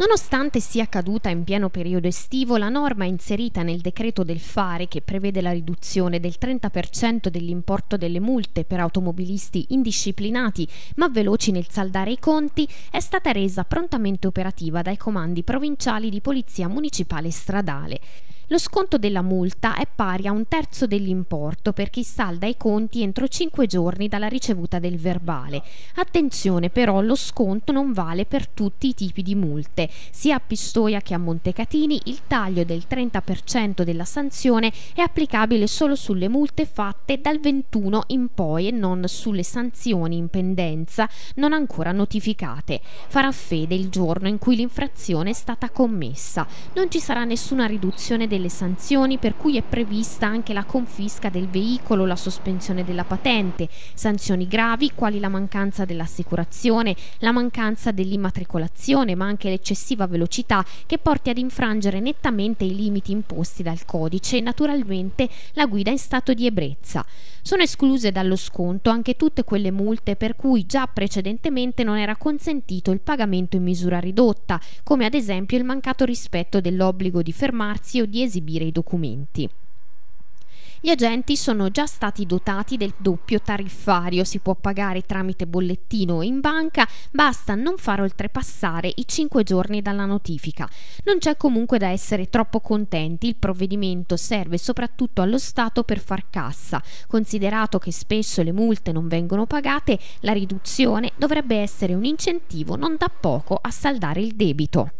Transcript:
Nonostante sia caduta in pieno periodo estivo, la norma inserita nel decreto del fare che prevede la riduzione del 30% dell'importo delle multe per automobilisti indisciplinati ma veloci nel saldare i conti è stata resa prontamente operativa dai comandi provinciali di polizia municipale stradale. Lo sconto della multa è pari a un terzo dell'importo per chi salda i conti entro 5 giorni dalla ricevuta del verbale. Attenzione però, lo sconto non vale per tutti i tipi di multe. Sia a Pistoia che a Montecatini il taglio del 30% della sanzione è applicabile solo sulle multe fatte dal 21 in poi e non sulle sanzioni in pendenza non ancora notificate. Farà fede il giorno in cui l'infrazione è stata commessa. Non ci sarà nessuna riduzione del delle sanzioni per cui è prevista anche la confisca del veicolo, la sospensione della patente, sanzioni gravi quali la mancanza dell'assicurazione, la mancanza dell'immatricolazione, ma anche l'eccessiva velocità che porti ad infrangere nettamente i limiti imposti dal codice e naturalmente la guida in stato di ebbrezza. Sono escluse dallo sconto anche tutte quelle multe per cui già precedentemente non era consentito il pagamento in misura ridotta, come ad esempio il mancato rispetto dell'obbligo di fermarsi o di esibire i documenti. Gli agenti sono già stati dotati del doppio tariffario, si può pagare tramite bollettino o in banca, basta non far oltrepassare i 5 giorni dalla notifica. Non c'è comunque da essere troppo contenti, il provvedimento serve soprattutto allo Stato per far cassa. Considerato che spesso le multe non vengono pagate, la riduzione dovrebbe essere un incentivo non da poco a saldare il debito.